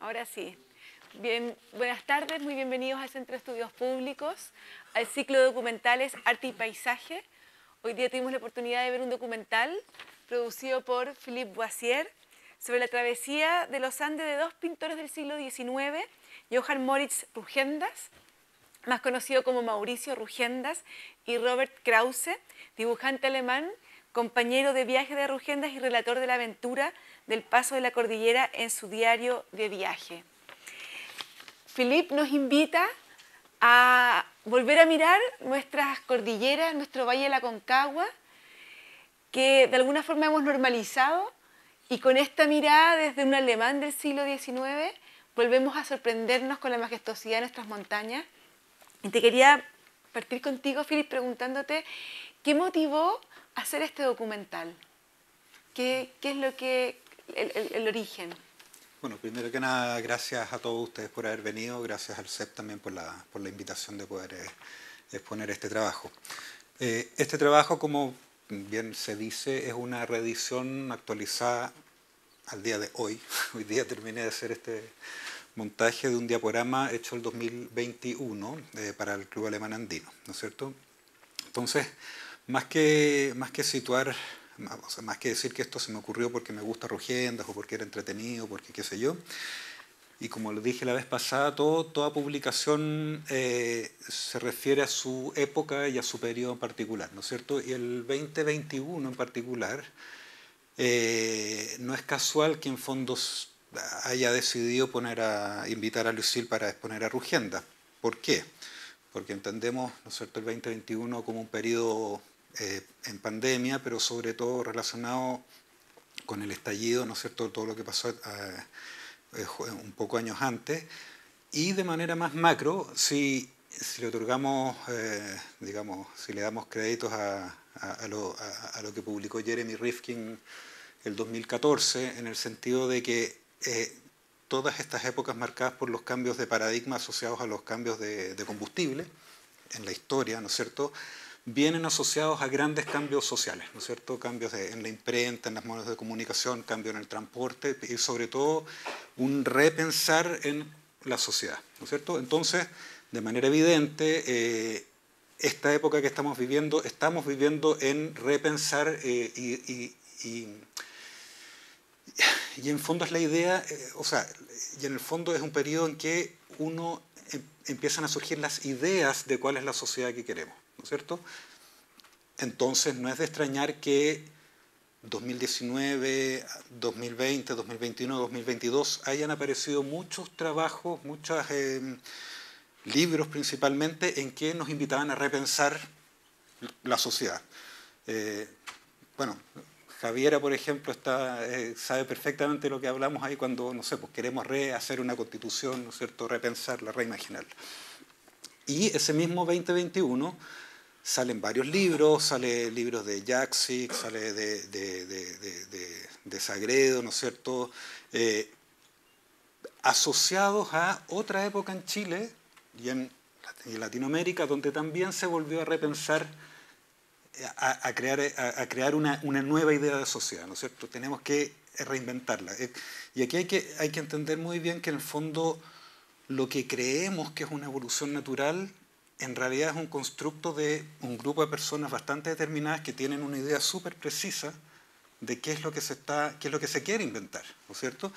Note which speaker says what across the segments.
Speaker 1: Ahora sí. Bien, buenas tardes, muy bienvenidos al Centro de Estudios Públicos, al ciclo de documentales Arte y Paisaje. Hoy día tuvimos la oportunidad de ver un documental producido por Philippe Boissier sobre la travesía de los Andes de dos pintores del siglo XIX, Johann Moritz Rugendas, más conocido como Mauricio Rugendas, y Robert Krause, dibujante alemán, compañero de viaje de Rugendas y relator de la aventura del paso de la cordillera en su diario de viaje. Philippe nos invita a volver a mirar nuestras cordilleras, nuestro Valle de la Concagua, que de alguna forma hemos normalizado y con esta mirada desde un alemán del siglo XIX volvemos a sorprendernos con la majestuosidad de nuestras montañas. Y te quería partir contigo, Philippe, preguntándote qué motivó hacer este documental. ¿Qué, qué es lo que, el, el, origen?
Speaker 2: Bueno, primero que nada, gracias a todos ustedes por haber venido, gracias al CEP también por la, por la invitación de poder eh, exponer este trabajo. Eh, este trabajo, como bien se dice, es una reedición actualizada al día de hoy. Hoy día terminé de hacer este montaje de un diaporama hecho el 2021 eh, para el Club Alemán Andino, ¿no es cierto? Entonces, más que, más que situar o sea, más que decir que esto se me ocurrió porque me gusta Rugiendas o porque era entretenido, porque qué sé yo. Y como lo dije la vez pasada, todo, toda publicación eh, se refiere a su época y a su periodo en particular, ¿no es cierto? Y el 2021 en particular, eh, no es casual que en fondos haya decidido poner a, invitar a Lucille para exponer a Rugiendas. ¿Por qué? Porque entendemos, ¿no es cierto?, el 2021 como un periodo eh, en pandemia, pero sobre todo relacionado con el estallido, ¿no es cierto?, todo lo que pasó eh, un poco años antes, y de manera más macro, si, si le otorgamos, eh, digamos, si le damos créditos a, lo, que publicó Jeremy Rifkin el 2014, en el sentido de que eh, todas estas épocas marcadas por los cambios de paradigma asociados a los cambios de, de combustible en la historia, ¿no es cierto?, vienen asociados a grandes cambios sociales, ¿no es cierto? Cambios de, en la imprenta, en las modos de comunicación, cambio en el transporte y sobre todo un repensar en la sociedad, ¿no es cierto? Entonces, de manera evidente, eh, esta época que estamos viviendo, estamos viviendo en repensar eh, y, y, y, y, en fondo es la idea, eh, o sea, y en el fondo es un periodo en que uno em, empiezan a surgir las ideas de cuál es la sociedad que queremos. ¿No es cierto? Entonces no es de extrañar que 2019, 2020, 2021, 2022 hayan aparecido muchos trabajos, muchos eh, libros principalmente en que nos invitaban a repensar la sociedad. Eh, bueno, Javiera, por ejemplo, está, eh, sabe perfectamente lo que hablamos ahí cuando, no sé, pues queremos rehacer una constitución, ¿no es cierto?, repensarla, reimaginarla. Y ese mismo 2021 salen varios libros, sale libros de Jaksic, sale de, de, de, de, Sagredo, ¿no es cierto?, eh, asociados a otra época en Chile y en, en, Latinoamérica, donde también se volvió a repensar, a, crear, a crear una, una, nueva idea de sociedad, ¿no es cierto? Tenemos que reinventarla. Eh, y aquí hay que, hay que entender muy bien que en el fondo lo que creemos que es una evolución natural en realidad es un constructo de un grupo de personas bastante determinadas que tienen una idea súper precisa de qué es lo que se está, qué es lo que se quiere inventar, ¿no es cierto?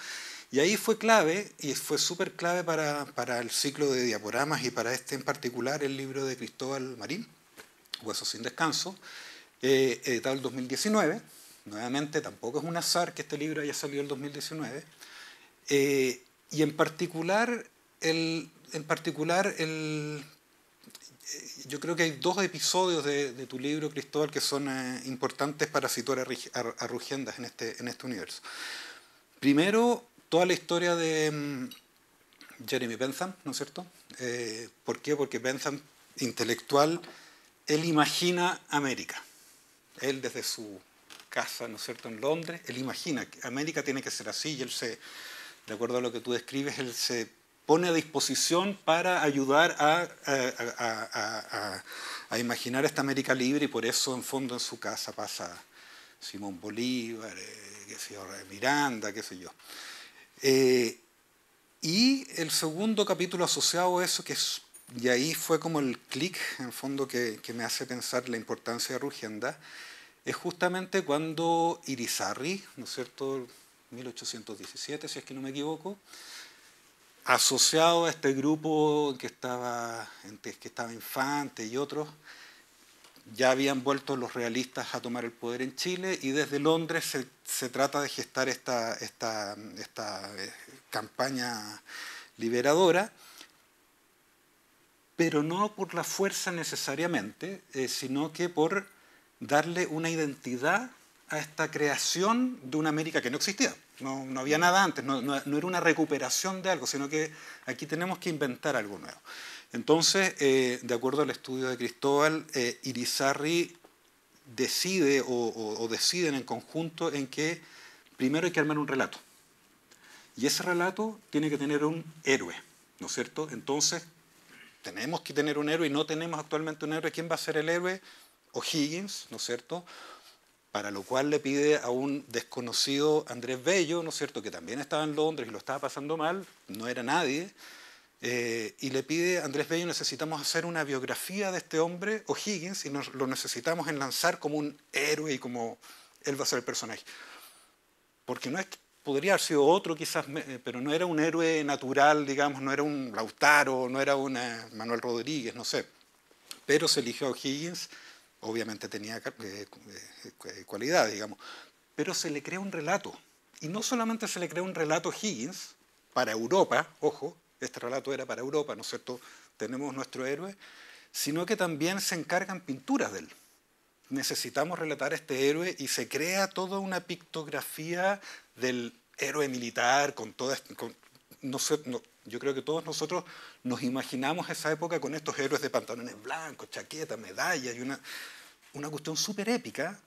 Speaker 2: Y ahí fue clave, y fue súper clave para, para, el ciclo de diaporamas y para este en particular, el libro de Cristóbal Marín, Huesos sin descanso, eh, editado en 2019. Nuevamente, tampoco es un azar que este libro haya salido en 2019. Eh, y en particular, el, en particular el, yo creo que hay dos episodios de, tu libro, Cristóbal, que son eh, importantes para situar a, a, a, Rugiendas en este, en este universo. Primero, toda la historia de um, Jeremy Bentham, ¿no es cierto? Eh, ¿Por qué? Porque Bentham, intelectual, él imagina América. Él desde su casa, ¿no es cierto?, en Londres, él imagina que América tiene que ser así y él se, de acuerdo a lo que tú describes, él se pone a disposición para ayudar a, a, a, a, imaginar esta América libre y por eso en fondo en su casa pasa Simón Bolívar, eh, qué sé yo, Miranda, qué sé yo. Eh, Y el segundo capítulo asociado a eso, que es, y ahí fue como el clic, en fondo, que, que, me hace pensar la importancia de Rugienda, es justamente cuando Irizarry, ¿no es cierto?, 1817, si es que no me equivoco, asociado a este grupo que estaba, que estaba Infante y otros, ya habían vuelto los realistas a tomar el poder en Chile y desde Londres se, trata de gestar esta, esta, esta eh, campaña liberadora, pero no por la fuerza necesariamente, eh, sino que por darle una identidad a esta creación de una América que no existía. No, no había nada antes, no, no, era una recuperación de algo, sino que aquí tenemos que inventar algo nuevo. Entonces, eh, de acuerdo al estudio de Cristóbal, eh, Irizarry decide o, o, deciden en conjunto en que primero hay que armar un relato. Y ese relato tiene que tener un héroe, ¿no es cierto? Entonces, tenemos que tener un héroe y no tenemos actualmente un héroe. ¿Quién va a ser el héroe? O'Higgins, ¿no es cierto? Para lo cual le pide a un desconocido Andrés Bello, ¿no es cierto? Que también estaba en Londres y lo estaba pasando mal, no era nadie eh, y le pide Andrés Bello, necesitamos hacer una biografía de este hombre, O'Higgins, y nos, lo necesitamos enlanzar como un héroe y como él va a ser el personaje. Porque no es, podría haber sido otro quizás, pero no era un héroe natural, digamos, no era un Lautaro, no era un Manuel Rodríguez, no sé. Pero se eligió a O'Higgins, obviamente tenía eh, eh, cualidad, digamos, pero se le crea un relato. Y no solamente se le crea un relato a O'Higgins, para Europa, ojo, este relato era para Europa, ¿no es cierto? Tenemos nuestro héroe, sino que también se encargan pinturas de él. Necesitamos relatar a este héroe y se crea toda una pictografía del héroe militar con toda no sé, yo creo que todos nosotros nos imaginamos esa época con estos héroes de pantalones blancos, chaquetas, medallas y una, una cuestión súper épica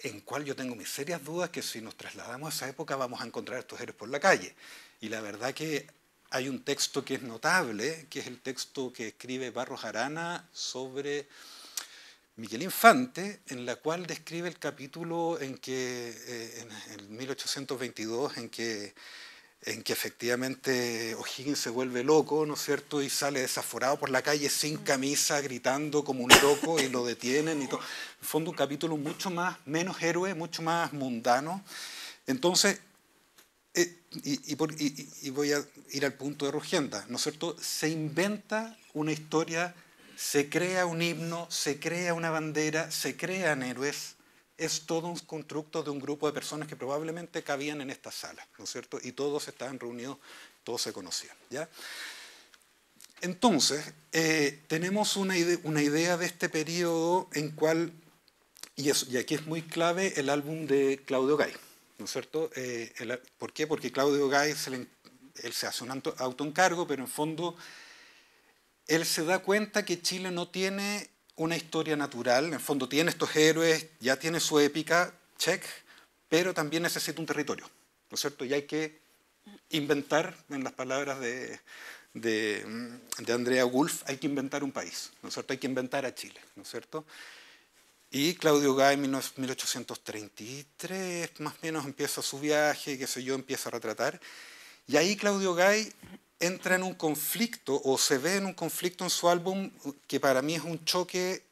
Speaker 2: en cual yo tengo mis serias dudas que si nos trasladamos a esa época vamos a encontrar estos héroes por la calle. Y la verdad que hay un texto que es notable, que es el texto que escribe Barros Arana sobre Miguel Infante, en la cual describe el capítulo en que, eh, en, en 1822, en que en que efectivamente O'Higgins se vuelve loco, ¿no es cierto? Y sale desaforado por la calle sin camisa, gritando como un loco y lo detienen y todo. En fondo un capítulo mucho más, menos héroe, mucho más mundano. Entonces, eh, y, y, por, y, y, voy a ir al punto de Rugienda, ¿no es cierto? Se inventa una historia, se crea un himno, se crea una bandera, se crean héroes, es todo un constructo de un grupo de personas que probablemente cabían en esta sala, ¿no es cierto? Y todos estaban reunidos, todos se conocían, ¿ya? Entonces, eh, tenemos una idea, de este periodo en cual, y, aquí es muy clave el álbum de Claudio Gay, ¿no es cierto? Eh, ¿Por qué? Porque Claudio Gay se él se hace un autoencargo, pero en fondo él se da cuenta que Chile no tiene una historia natural, en el fondo tiene estos héroes, ya tiene su épica, check, pero también necesita un territorio, ¿no es cierto? Y hay que inventar, en las palabras de, de, de Andrea Wolf, hay que inventar un país, ¿no es cierto? Hay que inventar a Chile, ¿no es cierto? Y Claudio Gay en 1833 más o menos empieza su viaje, qué sé yo, empieza a retratar. Y ahí Claudio Gay entra en un conflicto o se ve en un conflicto en su álbum que para mí es un choque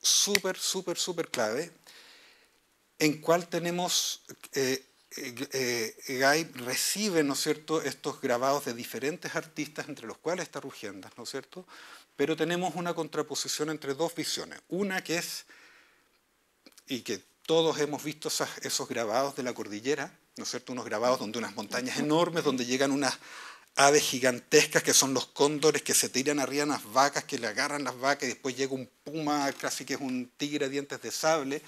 Speaker 2: súper, súper, súper clave, en cual tenemos, eh, eh, Guy recibe, ¿no es cierto?, estos grabados de diferentes artistas, entre los cuales está Rugiendas, ¿no es cierto?, pero tenemos una contraposición entre dos visiones. Una que es, y que todos hemos visto esos grabados de la cordillera, ¿no es cierto?, unos grabados donde unas montañas enormes, donde llegan unas aves gigantescas que son los cóndores que se tiran arriba a las vacas, que le agarran las vacas y después llega un puma, casi que es un tigre a dientes de sable.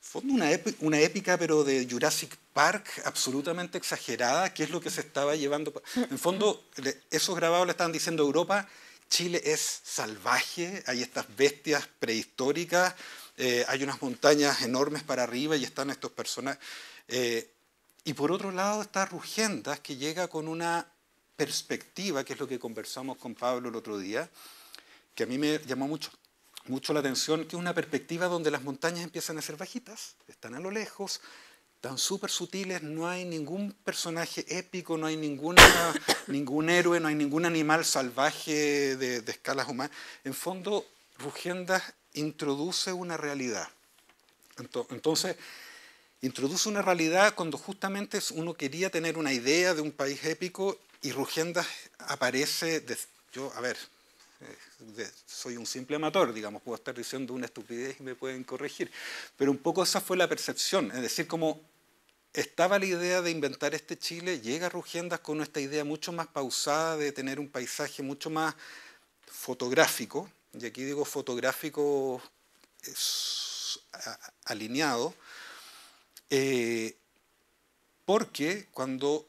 Speaker 2: Fue una, una épica, pero de Jurassic Park, absolutamente exagerada, que es lo que se estaba llevando. En fondo, esos grabados le estaban diciendo a Europa, Chile es salvaje, hay estas bestias prehistóricas, eh, hay unas montañas enormes para arriba y están estos personajes. Eh, y por otro lado está Rugendas, que llega con una perspectiva, que es lo que conversamos con Pablo el otro día, que a mí me llamó mucho, mucho la atención, que es una perspectiva donde las montañas empiezan a ser bajitas, están a lo lejos, están súper sutiles, no hay ningún personaje épico, no hay ninguna, ningún héroe, no hay ningún animal salvaje de, de escalas humanas. En fondo, Rugiendas introduce una realidad. Entonces, introduce una realidad cuando justamente uno quería tener una idea de un país épico y Rugiendas aparece, yo, a ver, eh, soy un simple amateur, digamos, puedo estar diciendo una estupidez y me pueden corregir, pero un poco esa fue la percepción, es decir, como estaba la idea de inventar este Chile, llega Rugiendas con esta idea mucho más pausada de tener un paisaje mucho más fotográfico, y aquí digo fotográfico alineado, eh, porque cuando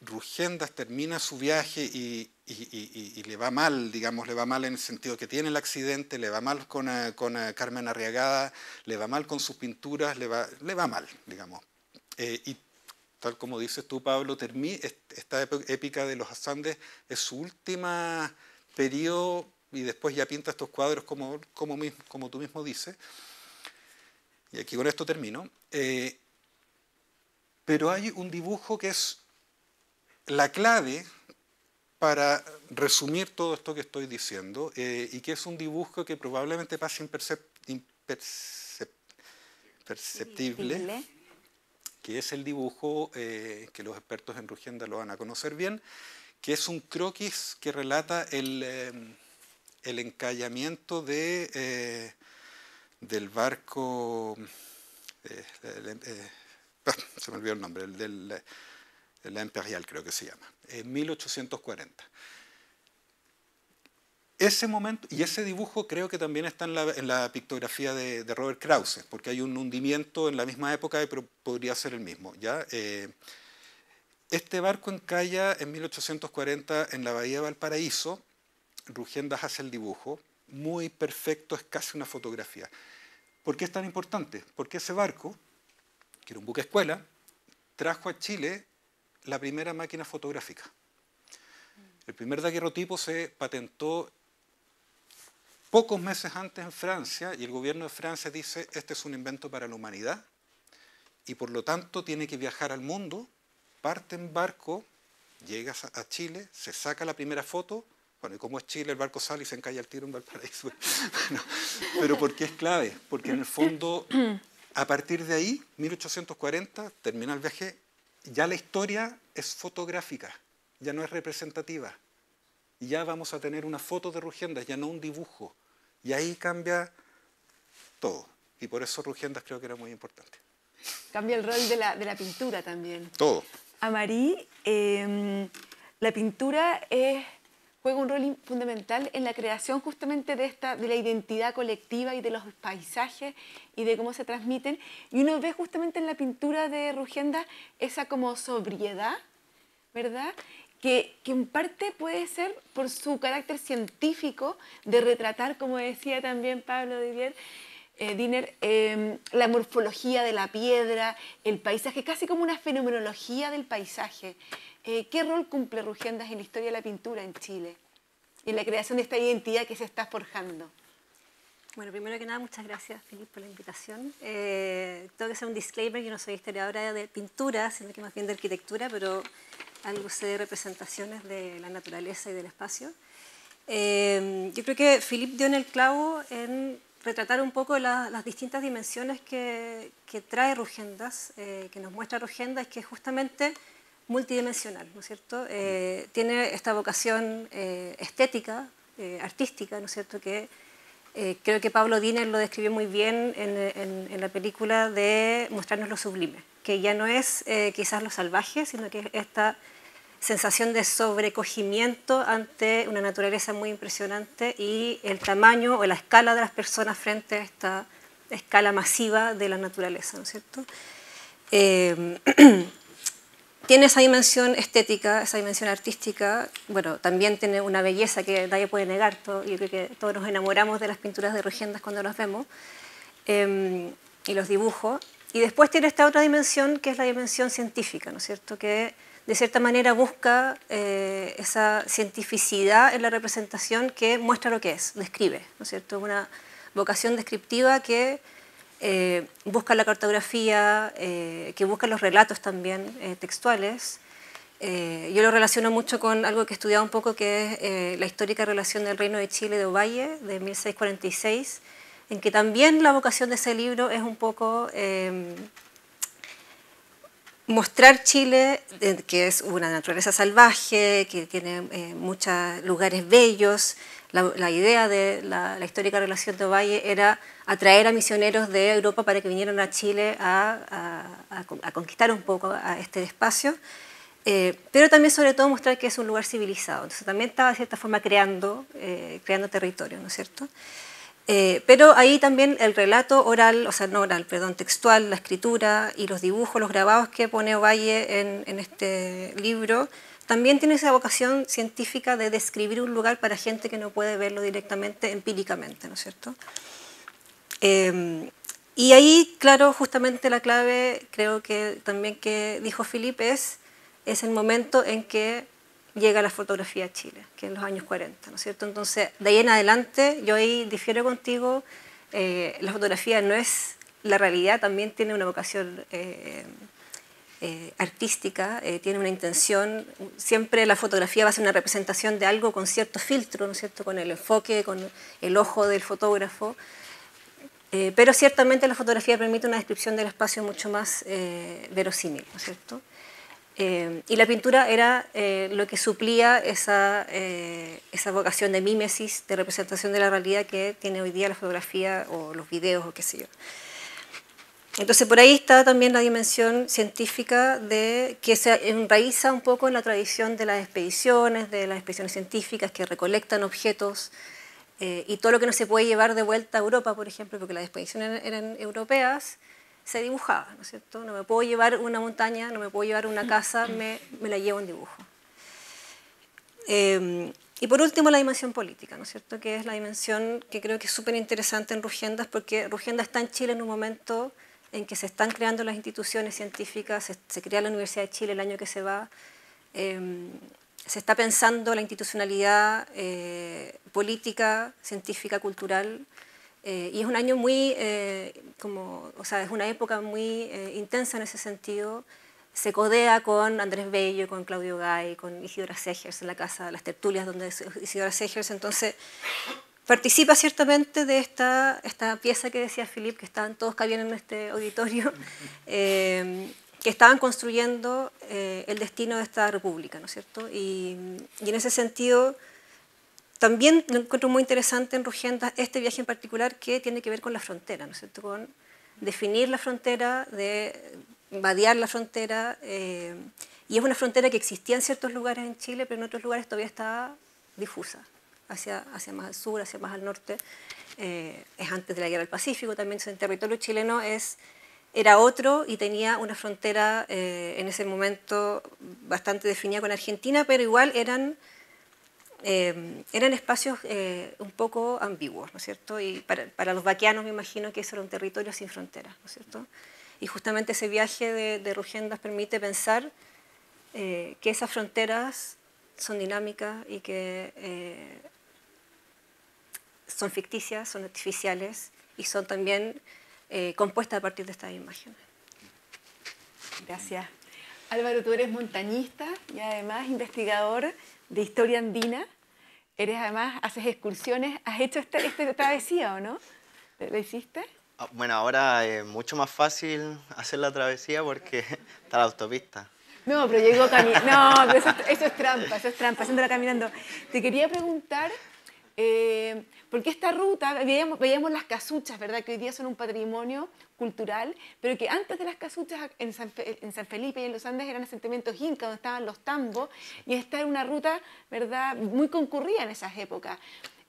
Speaker 2: Rugendas termina su viaje y, le va mal, digamos, le va mal en el sentido que tiene el accidente, le va mal con, eh, eh, Carmen Arriagada, le va mal con sus pinturas, le va, le va mal, digamos. y tal como dices tú, Pablo, termina esta épica de los Andes es su última periodo y después ya pinta estos cuadros como, como, como tú mismo dices. Y aquí con esto termino. Eh, pero hay un dibujo que es la clave para resumir todo esto que estoy diciendo eh, y que es un dibujo que probablemente pasa imperceptible, que es el dibujo eh, que los expertos en Rugienda lo van a conocer bien, que es un croquis que relata el el encallamiento de, eh, del barco, eh, eh, se me olvidó el nombre, el de la Imperial creo que se llama, en 1840. Ese momento, y ese dibujo creo que también está en la, pictografía de, Robert Krause, porque hay un hundimiento en la misma época, pero podría ser el mismo. ¿ya? este barco encalla en 1840 en la bahía de Valparaíso, Rugiendas hace el dibujo, muy perfecto, es casi una fotografía. ¿Por qué es tan importante? Porque ese barco, que era un buque escuela, trajo a Chile la primera máquina fotográfica. El primer daguerrotipo se patentó pocos meses antes en Francia y el gobierno de Francia dice, este es un invento para la humanidad y por lo tanto tiene que viajar al mundo, parte en barco, llega a Chile, se saca la primera foto, bueno, y como es Chile, el barco sale y se encalla el tiro en Valparaíso. pero ¿por qué es clave? Porque en el fondo, a partir de ahí, 1840, termina el viaje, ya la historia es fotográfica, ya no es representativa. Y ya vamos a tener una foto de Rugiendas, ya no un dibujo. Y ahí cambia todo. Y por eso Rugiendas creo que era muy importante.
Speaker 1: Cambia el rol de la, de la pintura también.
Speaker 2: Todo.
Speaker 1: Amarí, eh, la pintura es juega un rol fundamental en la creación justamente de, esta, de la identidad colectiva y de los paisajes y de cómo se transmiten. Y uno ve justamente en la pintura de Rugienda esa como sobriedad, ¿verdad? Que, que, en parte puede ser por su carácter científico de retratar, como decía también Pablo Didier, eh, Diner, em, la morfología de la piedra, el paisaje, casi como una fenomenología del paisaje. Eh, ¿Qué rol cumple Rugendas en la historia de la pintura en Chile y en la creación de esta identidad que se está forjando?
Speaker 3: Bueno, primero que nada, muchas gracias, Felipe, por la invitación. Eh, tengo que hacer un disclaimer, yo no soy historiadora de pintura, sino que más bien de arquitectura, pero algo sé de representaciones de la naturaleza y del espacio. Eh, yo creo que Felipe dio en el clavo en retratar un poco las distintas dimensiones que, que trae Rugendas, que nos muestra Rugendas, que justamente multidimensional, ¿no es cierto? Eh, tiene esta vocación eh, estética, eh, artística, ¿no es cierto? Que creo que Pablo Diner lo describió muy bien en, la película de mostrarnos lo sublime, que ya no es quizás lo salvaje, sino que es esta sensación de sobrecogimiento ante una naturaleza muy impresionante y el tamaño o la escala de las personas frente a esta escala masiva de la naturaleza, ¿no es cierto? tiene esa dimensión estética, esa dimensión artística, bueno, también tiene una belleza que nadie puede negar, todo, yo creo que todos nos enamoramos de las pinturas de Rugendas cuando las vemos, em, y los dibujos, y después tiene esta otra dimensión que es la dimensión científica, ¿no es cierto?, que de cierta manera busca eh, esa cientificidad en la representación que muestra lo que es, describe, ¿no es cierto?, una vocación descriptiva que eh, busca la cartografía, eh, que busca los relatos también eh, textuales. yo lo relaciono mucho con algo que he estudiado un poco, que es la histórica relación del Reino de Chile de Ovalle, de 1646, en que también la vocación de ese libro es un poco mostrar Chile, que es una naturaleza salvaje, que tiene muchos lugares bellos, la, idea de la, histórica relación de Ovalle era atraer a misioneros de Europa para que vinieran a Chile a, conquistar un poco a este espacio, eh, pero también sobre todo mostrar que es un lugar civilizado. Entonces también estaba de cierta forma creando, eh, creando territorio, ¿no es cierto? Eh, pero ahí también el relato oral, o sea, no oral, perdón, textual, la escritura y los dibujos, los grabados que pone Ovalle en, en este libro, también tiene esa vocación científica de describir un lugar para gente que no puede verlo directamente, empíricamente, ¿no es cierto? Em, y ahí, claro, justamente la clave, creo que también que dijo Felipe, es, es el momento en que llega la fotografía a Chile, que en los años 40, ¿no es cierto? Entonces, de ahí en adelante, yo ahí difiero contigo, eh, la fotografía no es la realidad, también tiene una vocación eh, eh, artística, eh, tiene una intención, siempre la fotografía va a ser una representación de algo con cierto filtro, ¿no cierto?, con el enfoque, con el ojo del fotógrafo, eh, pero ciertamente la fotografía permite una descripción del espacio mucho más verosímil, ¿no cierto? y la pintura era lo que suplía esa, esa vocación de mímesis, de representación de la realidad que tiene hoy día la fotografía o los videos o qué sé yo. Entonces por ahí está también la dimensión científica de que se enraiza un poco en la tradición de las expediciones, de las expediciones científicas que recolectan objetos eh, y todo lo que no se puede llevar de vuelta a Europa, por ejemplo, porque las expediciones eran europeas, se dibujaba, ¿no es cierto? No me puedo llevar una montaña, no me puedo llevar una casa, me, me la llevo en dibujo. Eh, y por último, la dimensión política, ¿no es cierto? Que es la dimensión que creo que es súper interesante en Rugiendas, porque Rugiendas está en Chile en un momento en que se están creando las instituciones científicas, se, crea la Universidad de Chile el año que se va, em, se está pensando la institucionalidad eh, política, científica, cultural, eh, y es un año muy, eh, como, o sea, es una época muy intensa en ese sentido. Se codea con Andrés Bello, con Claudio Gay, con Isidora Segers en la casa, las tertulias donde Isidora Segers, entonces participa ciertamente de esta, esta pieza que decía Philip, que estaban todos cabían en este auditorio, eh, que estaban construyendo eh, el destino de esta república, ¿no es cierto? Y, en ese sentido, también lo encuentro muy interesante en Rugienda este viaje en particular que tiene que ver con la frontera, ¿no es cierto? Con definir la frontera, de vadear la frontera, eh, y es una frontera que existía en ciertos lugares en Chile, pero en otros lugares todavía está difusa hacia, más al sur, hacia más al norte, eh, es antes de la Guerra del Pacífico, también el territorio chileno era otro y tenía una frontera eh, en ese momento bastante definida con Argentina, pero igual eran, eh, eran espacios un poco ambiguos, ¿no es cierto? Y para, los vaquianos me imagino que eso era un territorio sin fronteras, ¿no es cierto? Y justamente ese viaje de, de Rugendas permite pensar que esas fronteras son dinámicas y que son ficticias, son artificiales y son también eh, compuestas a partir de estas imágenes.
Speaker 1: Gracias. Álvaro, tú eres montañista y además investigador de historia andina. Eres además, haces excursiones. ¿Has hecho esta, este travesía o no? ¿Lo hiciste?
Speaker 4: Ah, bueno, ahora es mucho más fácil hacer la travesía porque está la autopista.
Speaker 1: No, pero llego caminando. No, eso, eso, es trampa, eso es trampa, haciéndola caminando. Te quería preguntar eh, porque esta ruta, veíamos, las casuchas, ¿verdad? Que hoy día son un patrimonio cultural, pero que antes de las casuchas en San, Felipe y en los Andes eran asentamientos incas, donde estaban los tambos, y esta era una ruta, ¿verdad?, muy concurrida en esas épocas.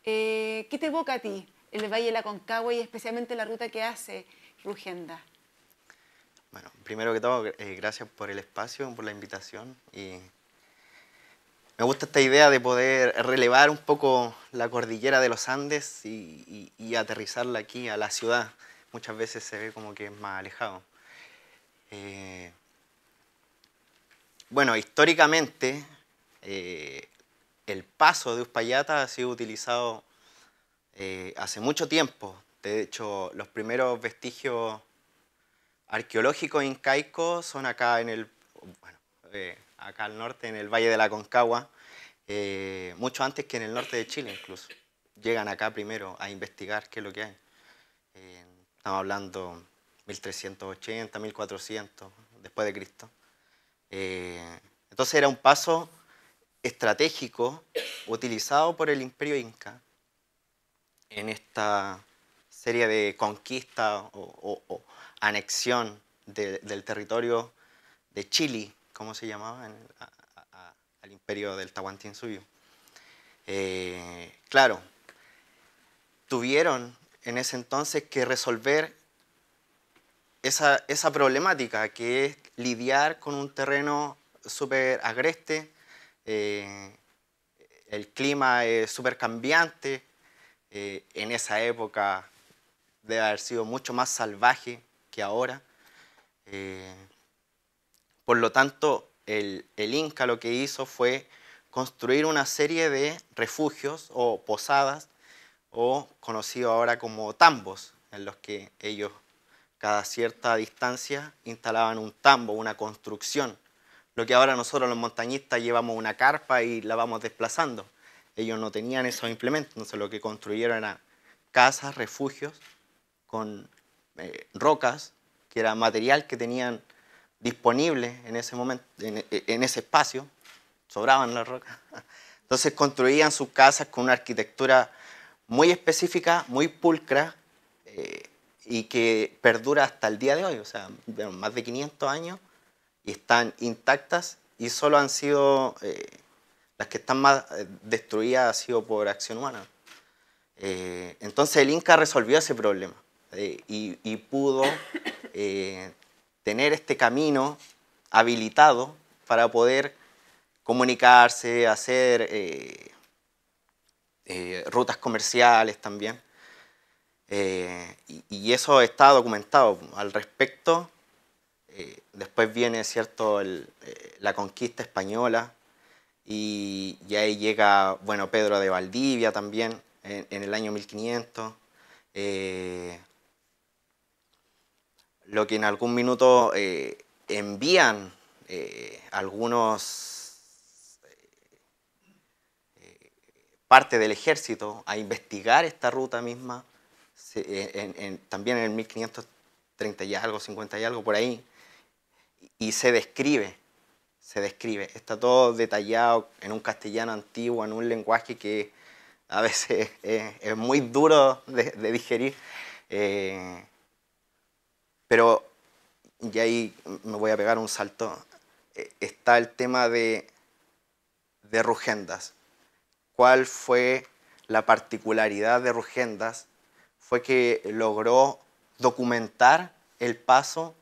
Speaker 1: Eh, ¿Qué te evoca a ti el Valle de la Concagua y especialmente la ruta que hace Rugenda?
Speaker 4: Bueno, primero que todo, eh, gracias por el espacio, por la invitación y me gusta esta idea de poder relevar un poco la cordillera de los Andes y, aterrizarla aquí a la ciudad. Muchas veces se ve como que es más alejado. Eh, bueno, históricamente eh, el paso de Uspallata ha sido utilizado eh, hace mucho tiempo De hecho, los primeros vestigios arqueológicos incaicos son acá en el, acá al norte, en el Valle de la Concagua, eh, mucho antes que en el norte de Chile incluso. Llegan acá primero a investigar qué es lo que hay. Eh, estamos hablando 1380, 1400 después de Cristo. entonces era un paso estratégico utilizado por el imperio inca en esta serie de conquista o, anexión del territorio de Chile, como se llamaba, al imperio del Tahuantinsuyo. Eh, claro, tuvieron en ese entonces que resolver esa, esa problemática, que es lidiar con un terreno súper agreste, eh, el clima es súper cambiante, eh, en esa época debe haber sido mucho más salvaje que ahora. Eh, por lo tanto, el, Inca lo que hizo fue construir una serie de refugios o posadas, o conocido ahora como tambos, en los que ellos cada cierta distancia instalaban un tambo, una construcción. Lo que ahora nosotros los montañistas llevamos una carpa y la vamos desplazando. Ellos no tenían esos implementos, entonces lo que construyeron eran casas, refugios con eh, rocas, que era material que tenían disponible en ese momento, en, ese espacio, sobraban las rocas. Entonces construían sus casas con una arquitectura muy específica, muy pulcra eh, y que perdura hasta el día de hoy, o sea, más de 500 años y están intactas y solo han sido, eh, las que están más destruidas ha sido por acción humana. entonces el Inca resolvió ese problema. Eh, y, pudo eh, tener este camino habilitado para poder comunicarse, hacer eh, rutas comerciales también. Y, eso está documentado. Al respecto, después viene cierto la conquista española y, ahí llega bueno, Pedro de Valdivia también en, en el año 1500 lo que en algún minuto eh, envían eh, algunos eh, parte del ejército a investigar esta ruta misma, también en el 1530 y algo, 50 y algo por ahí, y se describe, se describe, está todo detallado en un castellano antiguo, en un lenguaje que a veces es, muy duro de, digerir. Pero, y ahí me voy a pegar un salto, eh, está el tema de, de Rugendas. ¿Cuál fue la particularidad de Rugendas? Fue que logró documentar el paso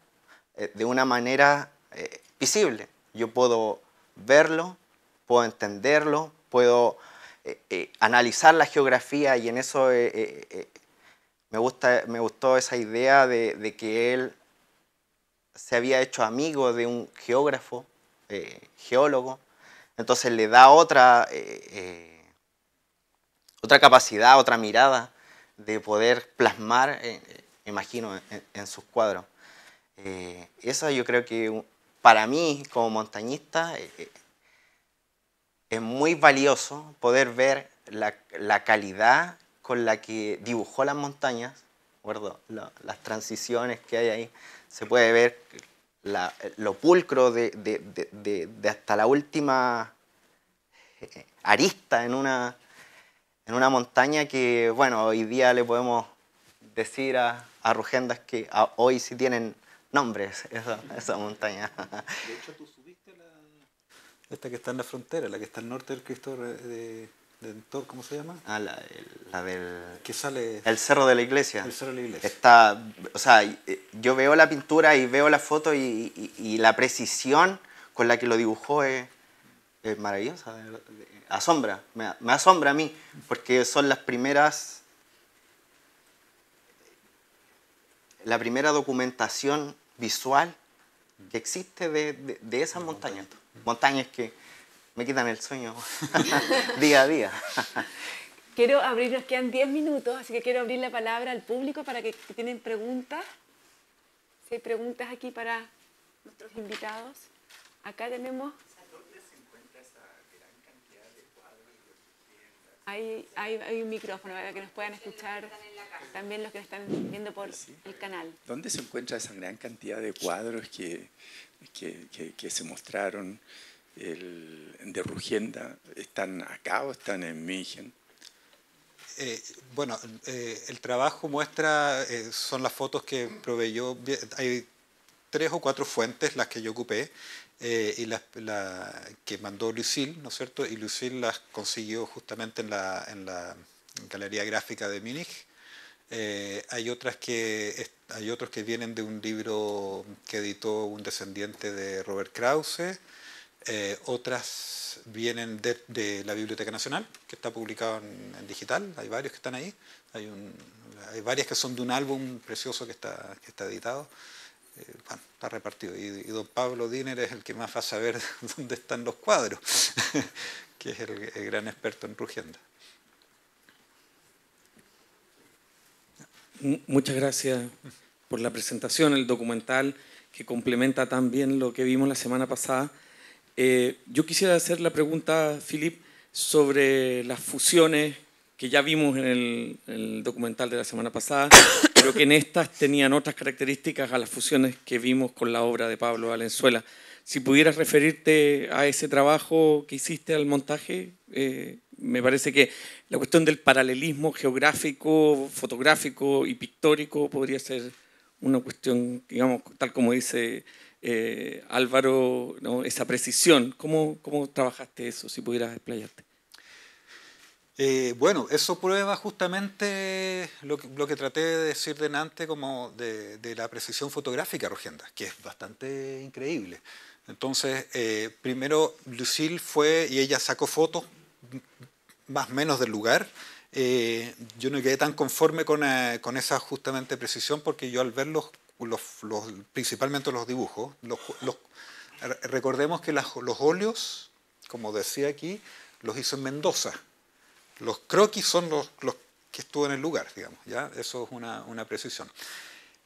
Speaker 4: eh, de una manera eh, visible. Yo puedo verlo, puedo entenderlo, puedo analizar la geografía y en eso me, gusta, me gustó esa idea de, que él se había hecho amigo de un geógrafo, eh, geólogo, entonces le da otra, eh, eh, otra capacidad, otra mirada de poder plasmar, imagino, en, sus cuadros. eso yo creo que para mí, como montañista, es muy valioso poder ver la, la calidad con la que dibujó las montañas, ¿recuerdo? las transiciones que hay ahí, se puede ver lo pulcro de, hasta la última eh, arista en una, en una montaña que, bueno, hoy día le podemos decir a, a Rugendas que hoy sí tienen nombres esa, esa montaña.
Speaker 2: De hecho, tú subiste la, esta que está en la frontera, la que está al norte del Cristo de, ¿cómo se llama?
Speaker 4: Ah, la, la, del...
Speaker 2: Que sale...
Speaker 4: El Cerro de la Iglesia.
Speaker 2: El Cerro de la Iglesia.
Speaker 4: Está, o sea, yo veo la pintura y veo la foto y, y, la precisión con la que lo dibujó es, es maravillosa. Asombra, me, me, asombra a mí, porque son las primeras... La primera documentación visual que existe de, de, de esas montañas. Montañas que me quitan el sueño día a día.
Speaker 1: quiero abrir, nos quedan 10 minutos, así que quiero abrir la palabra al público para que, que tienen preguntas. Si hay preguntas aquí para nuestros invitados. Acá tenemos... Hay, hay, hay un micrófono para que nos puedan escuchar también los que están viendo por el canal.
Speaker 5: ¿Dónde se encuentra esa gran cantidad de cuadros que, que, que- que se mostraron el, de Rugienda? ¿Están acá o están en München?
Speaker 2: Eh, bueno, eh, el trabajo muestra, eh, son las fotos que proveyó, hay tres o cuatro fuentes las que yo ocupé eh, y las la, que mandó Lucille, ¿no es cierto? Y Lucille las consiguió justamente en la, en la Galería Gráfica de Múnich. Eh, hay otras que hay otros que vienen de un libro que editó un descendiente de Robert Krause. Eh, otras vienen de, de la Biblioteca Nacional, que está publicado en, en digital. Hay varios que están ahí. Hay, un- hay varias que son de un álbum precioso que está, que está editado. Eh, bueno, está repartido. Y, y don Pablo Diner es el que más va a saber dónde están los cuadros, que es el, el gran experto en Rugienda.
Speaker 6: Muchas gracias por la presentación, el documental que complementa también lo que vimos la semana pasada. Eh, yo quisiera hacer la pregunta, Filip, sobre las fusiones que ya vimos en el, en el documental de la semana pasada, pero que en estas tenían otras características a las fusiones que vimos con la obra de Pablo Valenzuela. Si pudieras referirte a ese trabajo que hiciste al montaje, eh, me parece que la cuestión del paralelismo geográfico, fotográfico y pictórico podría ser una cuestión, digamos, tal como dice eh, Álvaro, ¿no? esa precisión. ¿Cómo, ¿Cómo trabajaste eso, si pudieras explayarte?
Speaker 2: Eh, bueno, eso prueba justamente lo que, traté de decir delante como de, la precisión fotográfica Rogenda, que es bastante increíble. Entonces, eh, primero Lucille fue y ella sacó fotos más o menos del lugar. Eh, yo no quedé tan conforme con, esa justamente precisión porque yo al ver los, los, los- principalmente los dibujos, los, los- re- recordemos que las- los óleos, como decía aquí, los hizo en Mendoza. Los croquis son los que estuvo en el lugar, digamos, ¿ya? Eso es una, una precisión.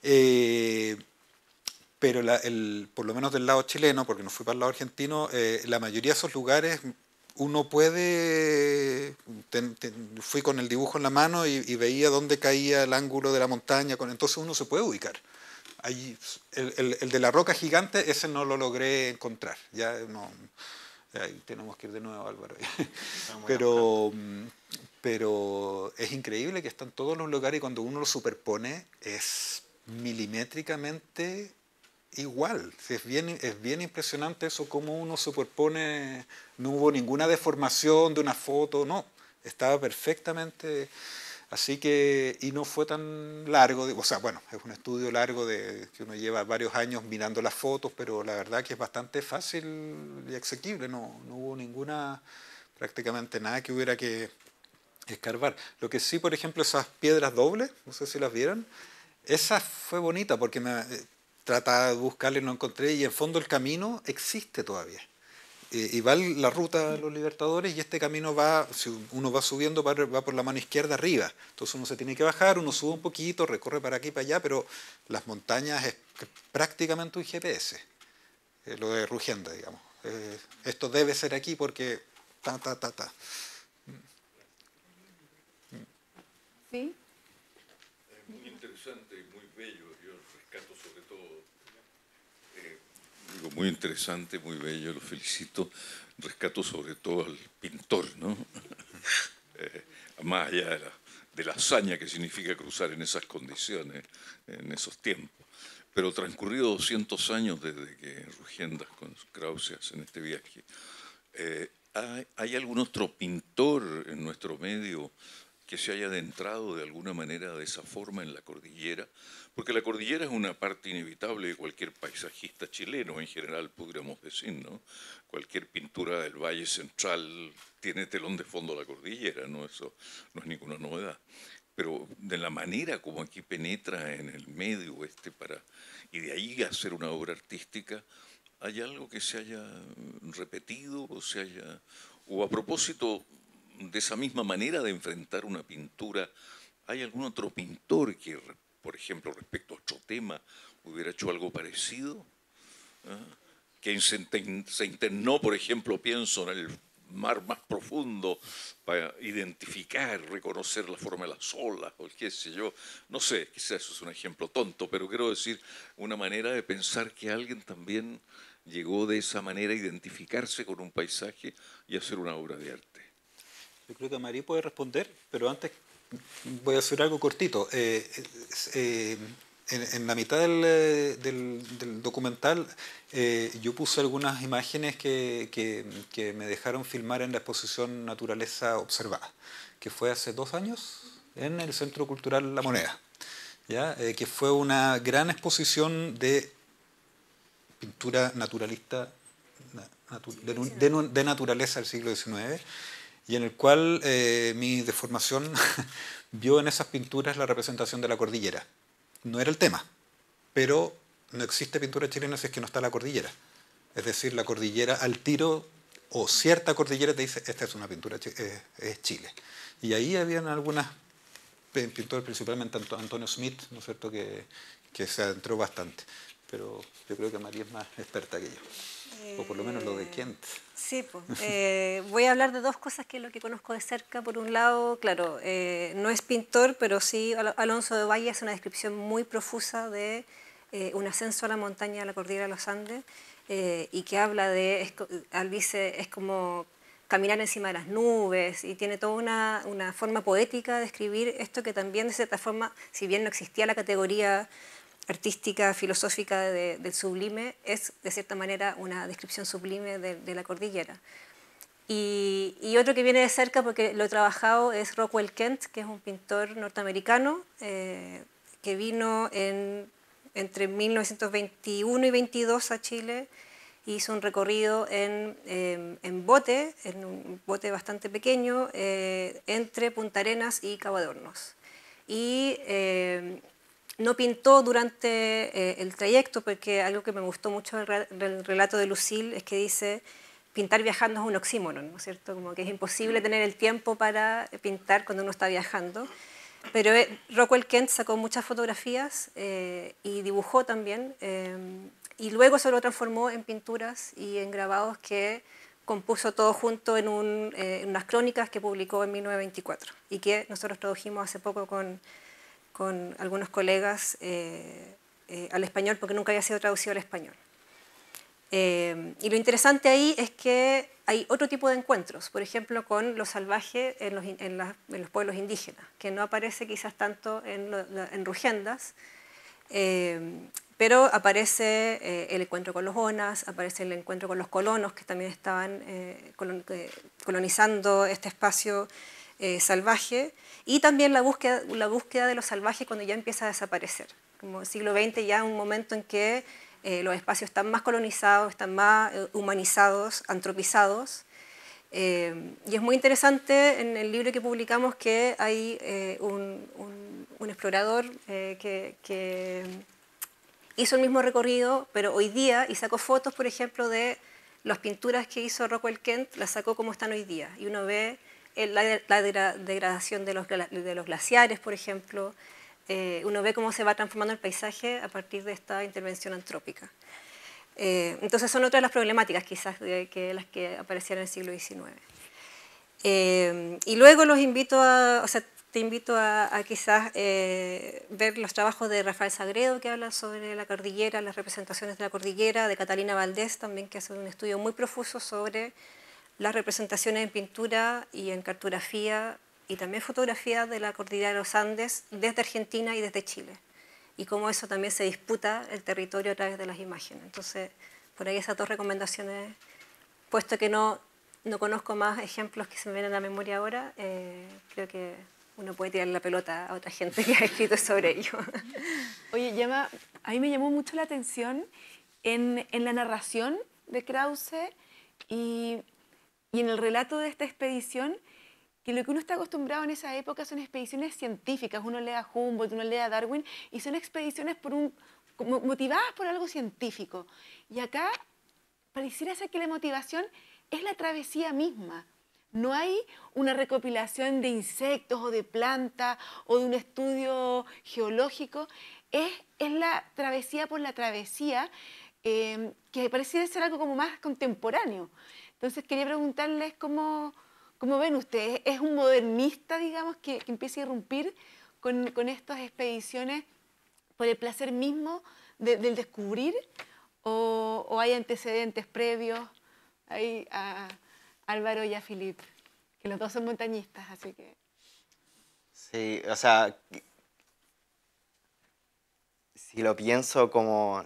Speaker 2: Eh, pero la- el- por lo menos del lado chileno, porque no fui para el lado argentino, eh, la mayoría de esos lugares uno puede, ten- ten- fui con el dibujo en la mano y, y veía dónde caía el ángulo de la montaña, con, entonces uno se puede ubicar. Ahí, el, el- el de la roca gigante, ese no lo logré encontrar, ya no, ahí tenemos que ir de nuevo Álvaro. pero, mm, pero es increíble que están todos los lugares y cuando uno lo superpone es milimétricamente igual. Es bien, es bien impresionante eso, cómo uno superpone, no hubo ninguna deformación de una foto, no, estaba perfectamente... Así que, y no fue tan largo, o sea, bueno, es un estudio largo de que uno lleva varios años mirando las fotos, pero la verdad que es bastante fácil y asequible, no, no hubo ninguna, prácticamente nada que hubiera que escarbar. Lo que sí, por ejemplo, esas piedras dobles, no sé si las vieron, esa fue bonita porque me eh, trataba de buscarla y no encontré y en fondo el camino existe todavía. Y va la ruta de los Libertadores y este camino va, si uno va subiendo, va, por la mano izquierda arriba. Entonces uno se tiene que bajar, uno sube un poquito, recorre para aquí y para allá, pero las montañas es prácticamente un GPS, eh, lo de Rugienda, digamos. Eh, esto debe ser aquí porque ta, ta, ta, ta.
Speaker 1: ¿Sí?
Speaker 7: muy interesante y muy bello. Yo rescato sobre todo, eh, digo, muy interesante, muy bello, lo felicito. Rescato sobre todo al pintor, ¿no? Eh, más allá de la, de la hazaña que significa cruzar en esas condiciones, en esos tiempos. Pero transcurrido 200 años desde que Rugiendas con Krause hacen este viaje, eh, ¿hay, ¿hay algún otro pintor en nuestro medio que se haya adentrado de alguna manera de esa forma en la cordillera? Porque la cordillera es una parte inevitable de cualquier paisajista chileno, en general, podríamos decir, ¿no? Cualquier pintura del Valle Central tiene telón de fondo la cordillera, ¿no? Eso no es ninguna novedad. Pero de la manera como aquí penetra en el medio este para, y de ahí hacer una obra artística, ¿hay algo que se haya repetido o se haya, o a propósito
Speaker 8: de esa misma manera de enfrentar una pintura, ¿hay algún otro pintor que, por ejemplo, respecto a otro tema, hubiera hecho algo parecido? ¿Ah? Que se internó, por ejemplo, pienso en el mar más profundo para identificar, reconocer la forma de las olas o qué sé yo. No sé, quizás eso es un ejemplo tonto, pero quiero decir una manera de pensar que alguien también llegó de esa manera a identificarse con un paisaje y hacer una obra de arte.
Speaker 2: Yo creo que María puede responder, pero antes voy a hacer algo cortito. Eh, eh, en, la mitad del, eh, del, documental eh, yo puse algunas imágenes que, que, me dejaron filmar en la exposición Naturaleza Observada, que fue hace dos años en el Centro Cultural La Moneda, ¿ya? Eh, que fue una gran exposición de pintura naturalista de, de, naturaleza del siglo XIX y en el cual mi deformación vio en esas pinturas la representación de la cordillera no era el tema, pero no existe pintura chilena si es que no está la cordillera. Es decir, la cordillera al tiro o cierta cordillera te dice, esta es una pintura, eh, es Chile. Y ahí habían algunas pintores, principalmente Antonio Smith, ¿no es cierto?, que, que se adentró bastante. Pero yo creo que María es más experta que yo. O por lo menos lo de Kent.
Speaker 3: Sí, pues, voy a hablar de dos cosas que es lo que conozco de cerca. Por un lado, claro, eh, no es pintor, pero sí Alonso de Valle hace una descripción muy profusa de eh, un ascenso a la montaña de la cordillera de los Andes y que habla de, al dice, es como caminar encima de las nubes y tiene toda una, una forma poética de escribir esto que también de cierta forma, si bien no existía la categoría artística, filosófica del sublime, es de cierta manera una descripción sublime de, la cordillera. Y, otro que viene de cerca, porque lo he trabajado, es Rockwell Kent, que es un pintor norteamericano eh, que vino en, entre 1921 y 22 a Chile. Hizo un recorrido en, em, en bote, en un bote bastante pequeño, eh, entre Punta Arenas y Cabo de Hornos. Y em, no pintó durante eh, el trayecto, porque algo que me gustó mucho del, relato de Lucille es que dice, pintar viajando es un oxímoron, ¿no es cierto? Como que es imposible tener el tiempo para pintar cuando uno está viajando. Pero eh, Rockwell Kent sacó muchas fotografías eh, y dibujó también, y luego se lo transformó en pinturas y en grabados que compuso todo junto en, en unas crónicas que publicó en 1924 y que nosotros tradujimos hace poco con con algunos colegas eh, eh, al español porque nunca había sido traducido al español. Eh, y lo interesante ahí es que hay otro tipo de encuentros, por ejemplo, con lo salvaje en los, en, los pueblos indígenas, que no aparece quizás tanto en, en Rugendas, pero aparece el encuentro con los onas, aparece el encuentro con los colonos que también estaban colonizando este espacio salvaje, y también la búsqueda, la búsqueda de lo salvaje cuando ya empieza a desaparecer. Como el siglo XX ya un momento en que eh, los espacios están más colonizados, están más eh, humanizados, antropizados. Eh, y es muy interesante en el libro que publicamos que hay un, un, explorador que, que, hizo el mismo recorrido, pero hoy día, y sacó fotos, por ejemplo, de las pinturas que hizo Rockwell Kent, las sacó como están hoy día. Y uno ve la, degradación de los, de los, glaciares, por ejemplo. Eh, uno ve cómo se va transformando el paisaje a partir de esta intervención antrópica. Eh, entonces son otras las problemáticas quizás de que las que aparecieron en el siglo XIX. Eh, y luego los invito a, o sea, te invito a, a quizás ver los trabajos de Rafael Sagredo que habla sobre la cordillera, las representaciones de la cordillera, de Catalina Valdés también que hace un estudio muy profuso sobre las representaciones en pintura y en cartografía y también fotografía de la cordillera de los Andes desde Argentina y desde Chile. Y cómo eso también se disputa el territorio a través de las imágenes. Entonces, por ahí esas dos recomendaciones, puesto que no, no conozco más ejemplos que se me vienen a la memoria ahora, eh, creo que uno puede tirar la pelota a otra gente que ha escrito sobre ello.
Speaker 1: Oye, llama, a mí me llamó mucho la atención en, en la narración de Krause y y en el relato de esta expedición, que lo que uno está acostumbrado en esa época son expediciones científicas, uno lee a Humboldt, uno lee a Darwin, y son expediciones motivadas por algo científico. Y acá pareciera ser que la motivación es la travesía misma. no hay una recopilación de insectos o de plantas o de un estudio geológico, es, es la travesía por la travesía, eh, que pareciera ser algo como más contemporáneo. Entonces quería preguntarles cómo, cómo ven ustedes, ¿es un modernista, digamos, que, empieza a irrumpir con, con, estas expediciones por el placer mismo de, del descubrir o, o, hay antecedentes previos. Ahí a Álvaro y a Filip, que los dos son montañistas, así que...
Speaker 4: Sí, o sea, si lo pienso como...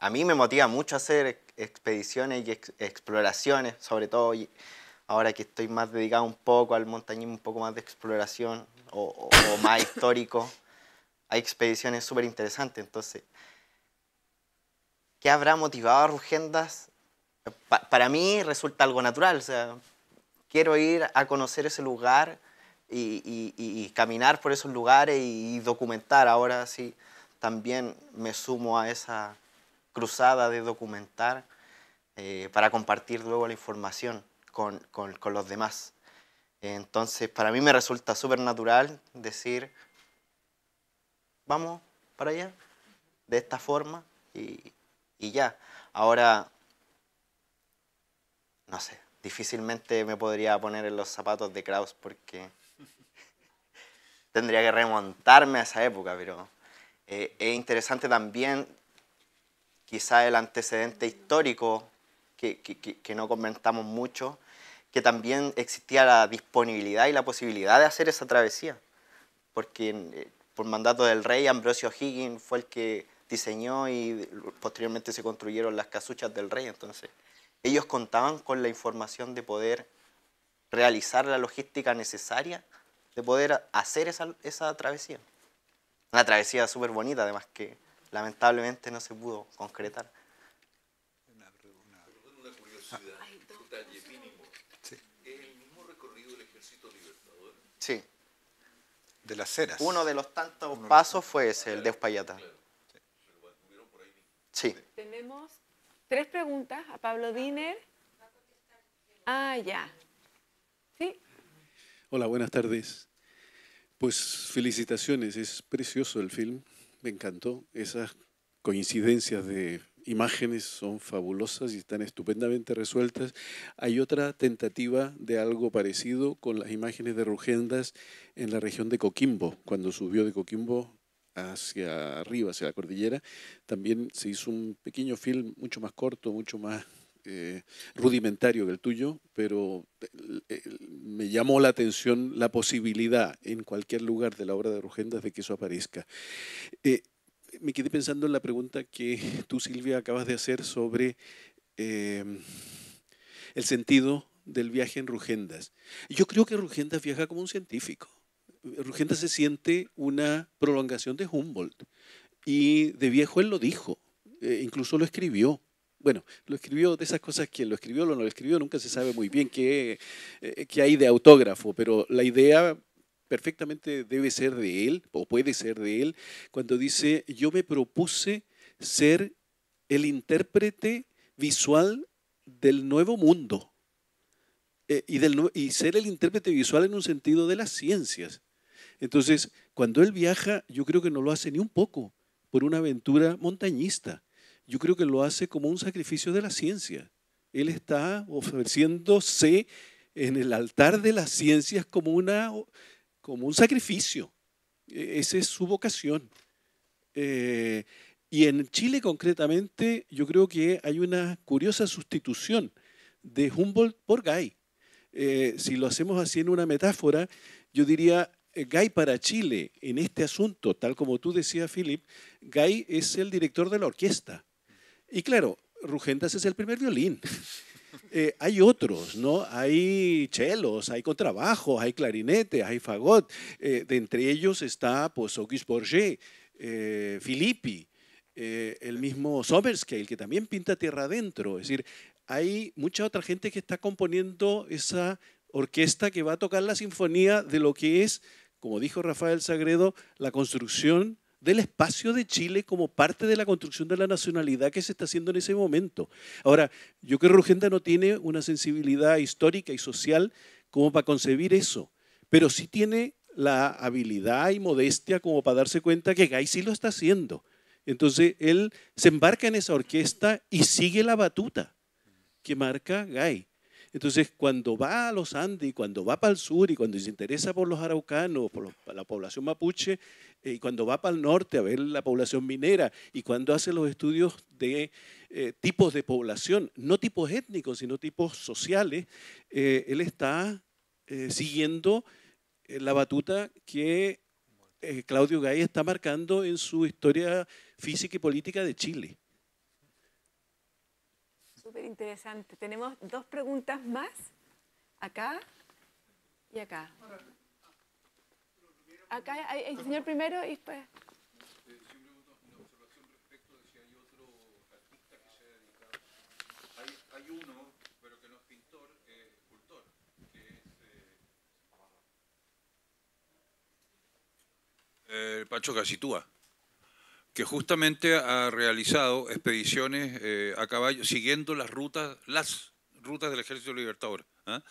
Speaker 4: A mí me motiva mucho hacer expediciones y ex exploraciones, sobre todo ahora que estoy más dedicado un poco al montañismo, un poco más de exploración o, o, o más histórico. Hay expediciones súper interesantes, entonces, ¿qué habrá motivado a Rugendas? Pa para mí resulta algo natural, o sea, quiero ir a conocer ese lugar y, y, y caminar por esos lugares y, documentar. Ahora sí, también me sumo a esa cruzada de documentar eh, para compartir luego la información con, con, los demás. Entonces, para mí me resulta súper natural decir, vamos para allá, de esta forma, y, y ya. Ahora, no sé, difícilmente me podría poner en los zapatos de Kraus porque tendría que remontarme a esa época, pero eh, es interesante también quizá el antecedente histórico que, no comentamos mucho, que también existía la disponibilidad y la posibilidad de hacer esa travesía, porque eh, por mandato del rey Ambrosio Higgins fue el que diseñó y posteriormente se construyeron las casuchas del rey, entonces ellos contaban con la información de poder realizar la logística necesaria de poder hacer esa, esa travesía. Una travesía súper bonita, además que lamentablemente no se pudo concretar.
Speaker 8: Detalle mínimo. Sí. ¿Es el mismo recorrido del Ejército Libertador?
Speaker 4: Sí.
Speaker 2: De las ceras.
Speaker 4: Uno de los tantos Uno pasos fue ese, el de Uspallata. Claro. Sí. sí.
Speaker 1: Tenemos tres preguntas a Pablo Diner. Ah, ya. Sí.
Speaker 9: Hola, buenas tardes. Pues felicitaciones, es precioso el film, me encantó. Esas coincidencias de imágenes son fabulosas y están estupendamente resueltas. Hay otra tentativa de algo parecido con las imágenes de Rugendas en la región de Coquimbo, cuando subió de Coquimbo hacia arriba, hacia la cordillera, también se hizo un pequeño film mucho más corto, mucho más eh, rudimentario que el tuyo, pero eh, me llamó la atención la posibilidad en cualquier lugar de la obra de Rugendas de que eso aparezca. Eh, me quedé pensando en la pregunta que tú, Silvia, acabas de hacer sobre eh, el sentido del viaje en Rugendas. Yo creo que Rugendas viaja como un científico. Rugenda se siente una prolongación de Humboldt. Y de viejo él lo dijo, eh, incluso lo escribió. Bueno, lo escribió de esas cosas que lo escribió o no lo escribió, nunca se sabe muy bien qué, eh, qué hay de autógrafo, pero la idea perfectamente debe ser de él, o puede ser de él, cuando dice, yo me propuse ser el intérprete visual del nuevo mundo. Eh, y, del, y ser el intérprete visual en un sentido de las ciencias. Entonces, cuando él viaja, yo creo que no lo hace ni un poco por una aventura montañista. Yo creo que lo hace como un sacrificio de la ciencia. Él está ofreciéndose en el altar de las ciencias como, una, como un sacrificio. E, esa es su vocación. Eh, y en Chile concretamente yo creo que hay una curiosa sustitución de Humboldt por Gay. Eh, si lo hacemos así en una metáfora, yo diría, eh, Gay para Chile en este asunto, tal como tú decías, Philip, Gay es el director de la orquesta. Y claro, Rugendas es el primer violín. Eh, hay otros, ¿no? Hay chelos, hay contrabajos, hay clarinetes, hay fagot. Eh, de entre ellos está pues, Auguste Bourget, eh, Filippi, eh, el mismo Soberscale, que también pinta tierra adentro. Es decir, hay mucha otra gente que está componiendo esa orquesta que va a tocar la sinfonía de lo que es como dijo Rafael Sagredo, la construcción del espacio de Chile como parte de la construcción de la nacionalidad que se está haciendo en ese momento. Ahora, yo creo que Rugenda no tiene una sensibilidad histórica y social como para concebir eso, pero sí tiene la habilidad y modestia como para darse cuenta que Gay sí lo está haciendo. Entonces él se embarca en esa orquesta y sigue la batuta que marca Gay. Entonces, cuando va a los Andes, cuando va para el sur y cuando se interesa por los araucanos, por la población mapuche, eh, y cuando va para el norte a ver la población minera, y cuando hace los estudios de eh, tipos de población, no tipos étnicos, sino tipos sociales, eh, él está siguiendo la batuta que Claudio Gay está marcando en su historia física y política de Chile.
Speaker 1: Súper interesante. Tenemos dos preguntas más, acá y acá. Acá el señor primero y después...
Speaker 8: Hay uno, pero que no es pintor, es escultor, eh, Pacho Casitúa que justamente ha realizado expediciones eh, a caballo siguiendo las rutas, las rutas del Ejército Libertador. ¿ah?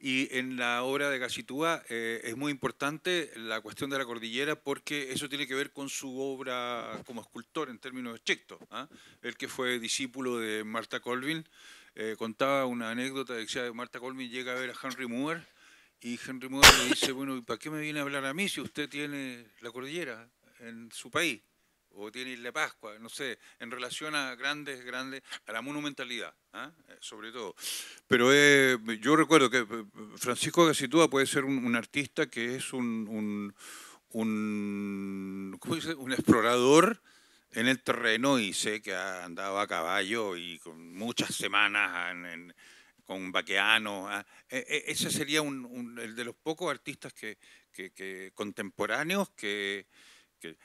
Speaker 8: Y en la obra de Gacitúa eh, es muy importante la cuestión de la cordillera porque eso tiene que ver con su obra como escultor en términos estrictos. ¿ah? El que fue discípulo de Marta Colvin eh, contaba una anécdota de que Marta Colvin llega a ver a Henry Moore y Henry Moore le dice, bueno, ¿para qué me viene a hablar a mí si usted tiene la cordillera en su país? O tiene Isla Pascua, no sé, en relación a grandes, grandes, a la monumentalidad, ¿ah? eh, sobre todo. Pero eh, yo recuerdo que eh, Francisco Gacitúa puede ser un, artista que es un, un, un, un explorador en el terreno y sé que ha andado a caballo y con muchas semanas con vaqueanos. ¿ah? ese sería el de los pocos artistas que, que contemporáneos que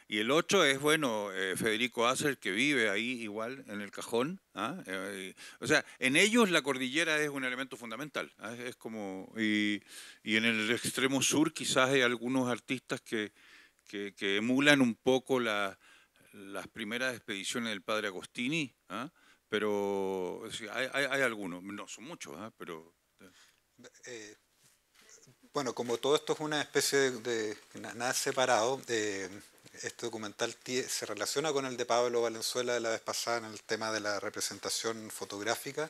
Speaker 8: y el otro es, bueno, eh, Federico Acer, que vive ahí igual en el cajón. ¿ah? Eh, o sea, en ellos la cordillera es un elemento fundamental. ¿ah? Es como, y, en el extremo sur quizás hay algunos artistas que, que, emulan un poco la, las primeras expediciones del padre Agostini, ¿ah? pero hay, hay, algunos, no son muchos, pero...
Speaker 2: Eh, bueno, como todo esto es una especie de, nada separado, este documental se relaciona con el de Pablo Valenzuela de la vez pasada en el tema de la representación fotográfica.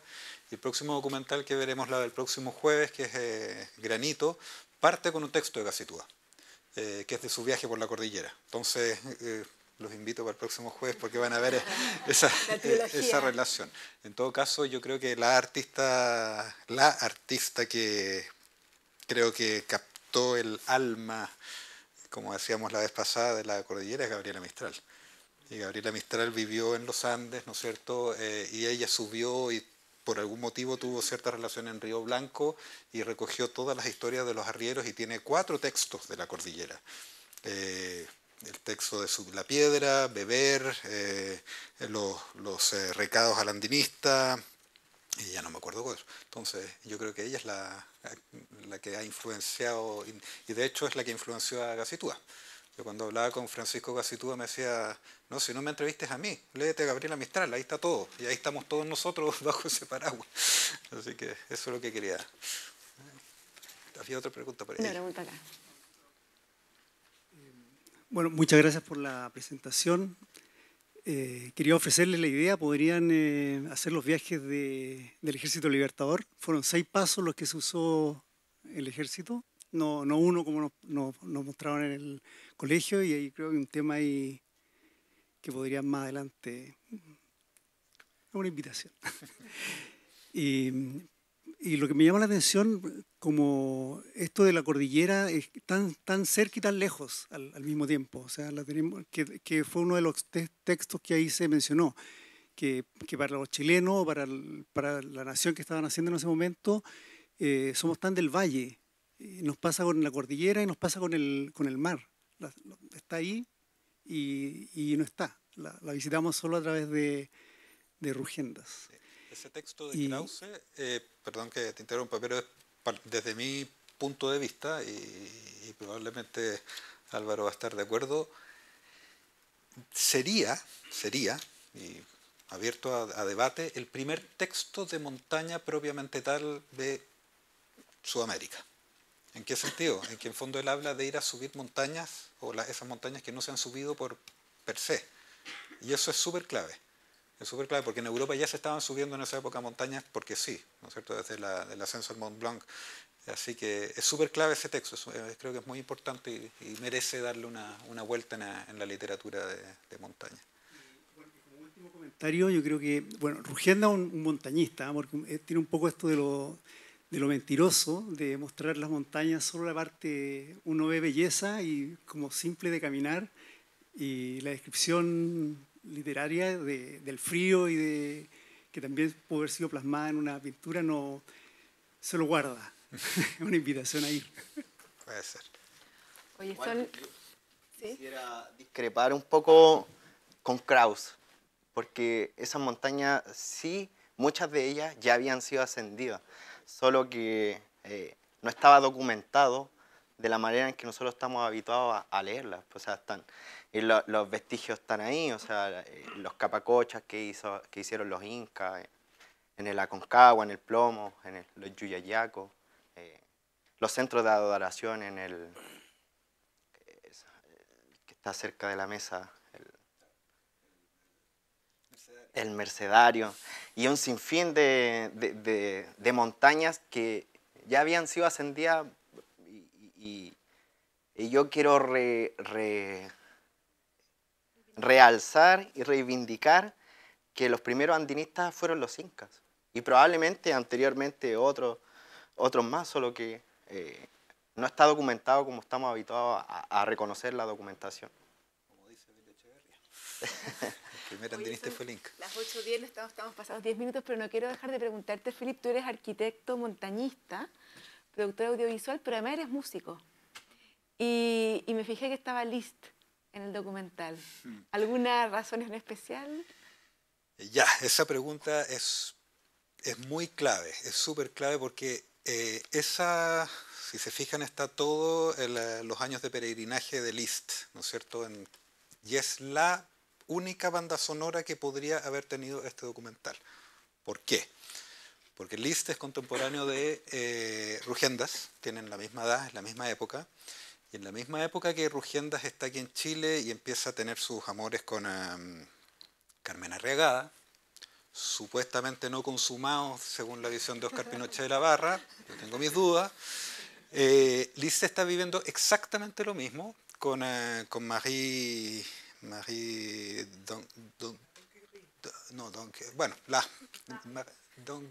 Speaker 2: Y el próximo documental que veremos la del próximo jueves, que es eh, Granito, parte con un texto de Casitúa, eh, que es de su viaje por la cordillera. Entonces, eh, los invito para el próximo jueves porque van a ver esa, esa relación. En todo caso, yo creo que la artista, la artista que creo que captó el alma como decíamos la vez pasada, de la cordillera es Gabriela Mistral. Y Gabriela Mistral vivió en los Andes, ¿no es cierto? Eh, y ella subió y por algún motivo tuvo cierta relación en Río Blanco y recogió todas las historias de los arrieros y tiene cuatro textos de la cordillera. Eh, el texto de La Piedra, Beber, eh, los, recados al andinista, y ya no me acuerdo cuál. Entonces, yo creo que ella es la, la que ha influenciado, y de hecho es la que influenció a Gacitúa. Yo cuando hablaba con Francisco Gacitúa me decía, no, si no me entrevistes a mí, léete a Gabriela Mistral, ahí está todo, y ahí estamos todos nosotros bajo ese paraguas. Así que eso es lo que quería. Había otra pregunta por ahí. pregunta acá.
Speaker 10: Bueno, muchas gracias por la presentación. Eh, quería ofrecerles la idea, podrían eh, hacer los viajes del Ejército Libertador. Fueron seis pasos los que se usó el ejército, no, no uno como nos, mostraron en el colegio y ahí creo que un tema ahí que podrían más adelante, una invitación. y lo que me llama la atención, como esto de la cordillera es tan, tan cerca y tan lejos al, mismo tiempo, o sea, la tenemos, que, fue uno de los textos que ahí se mencionó, que, que para los chilenos, para, para, la nación que estaban haciendo en ese momento, eh, somos tan del valle, nos pasa con la cordillera y nos pasa con el, con el mar, está ahí y, y no está, la, la, visitamos solo a través de, de rugiendas.
Speaker 2: Ese texto de Krause, eh, perdón que te interrumpa, pero es desde mi punto de vista, y, probablemente Álvaro va a estar de acuerdo, sería, sería, y abierto a, a, debate, el primer texto de montaña propiamente tal de Sudamérica. ¿En qué sentido? En que en fondo él habla de ir a subir montañas o la, esas montañas que no se han subido por per se. Y eso es súper clave. Es súper clave porque en Europa ya se estaban subiendo en esa época montañas porque sí, ¿no es cierto? Desde la, el ascenso al Mont Blanc. Así que es súper clave ese texto, creo que es muy importante y, y merece darle una, una vuelta en la, en la literatura de, de montaña
Speaker 10: como último comentario, yo creo que, bueno, Rugienda es un, un montañista, porque tiene un poco esto de lo, de lo mentiroso, de mostrar las montañas, solo la parte, uno ve belleza y como simple de caminar, y la descripción literaria de, del frío y de que también puede haber sido plasmada en una pintura, no se lo guarda. una invitación a ir.
Speaker 2: Puede ser.
Speaker 1: Oye, son...
Speaker 4: Quisiera discrepar un poco con Kraus, porque esas montañas sí, muchas de ellas ya habían sido ascendidas, solo que eh, no estaba documentado de la manera en que nosotros estamos habituados a, a leerlas. O sea, están, y lo, los vestigios están ahí, o sea, eh, los capacochas que, hizo, que hicieron los incas, eh, en el Aconcagua, en el Plomo, en el, los Yuyayacos, eh, los centros de adoración en el que está cerca de la mesa, el, el Mercedario, y un sinfín de, de, de, montañas que ya habían sido ascendidas y yo quiero re, re, realzar y reivindicar que los primeros andinistas fueron los incas y probablemente anteriormente otros, otros más, solo que eh, no está documentado como estamos habituados a, a reconocer la documentación.
Speaker 2: Como dice Villa Echeverría. El primer andinista fue el Inca.
Speaker 1: Las 8.10, estamos, estamos pasados 10 minutos, pero no quiero dejar de preguntarte, Filip, tú eres arquitecto, montañista, productor audiovisual, pero además eres músico. Y, y me fijé que estaba Liszt en el documental. ¿Alguna razón en especial?
Speaker 2: Ya, esa pregunta es, es muy clave, es súper clave porque eh, esa, si se fijan, está todo en los años de peregrinaje de Liszt, ¿no es cierto? En, y es la única banda sonora que podría haber tenido este documental. ¿Por qué? Porque Liszt es contemporáneo de eh, Rugendas, tienen la misma edad, la misma época, y en la misma época que Rugiendas está aquí en Chile y empieza a tener sus amores con Carmen Arriagada, supuestamente no consumados según la visión de Oscar Pinochet de la Barra, yo tengo mis dudas, eh, Liszt está viviendo exactamente lo mismo con, uh, con Marie, Marie Don, Don, Don, no, Don, bueno, la, Don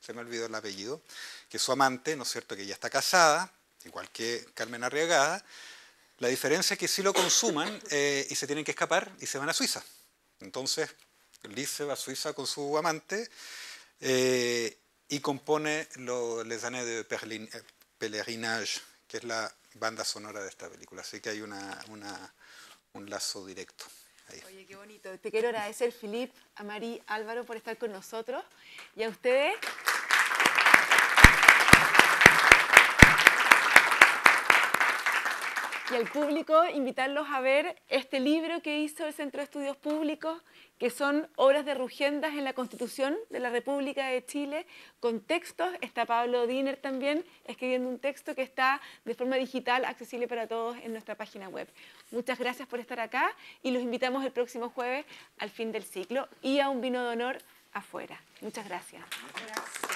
Speaker 2: se me olvidó el apellido, que es su amante, ¿no es cierto?, que ya está casada, igual que Carmen Arriagada, la diferencia es que sí lo consuman eh, y se tienen que escapar y se van a Suiza. Entonces, Liz se va a Suiza con su amante eh, y compone lo, Les années de Perlin, eh, Pèlerinage, que es la banda sonora de esta película. Así que hay una, un lazo directo. Ahí.
Speaker 1: Oye, qué bonito. Te quiero agradecer, Filip, a Mari Álvaro, por estar con nosotros y a ustedes. Y al público invitarlos a ver este libro que hizo el Centro de Estudios Públicos, que son obras de Rugiendas en la Constitución de la República de Chile, con textos. Está Pablo Diner también escribiendo un texto que está de forma digital accesible para todos en nuestra página web. Muchas gracias por estar acá y los invitamos el próximo jueves al fin del ciclo y a un vino de honor afuera. Muchas gracias. gracias.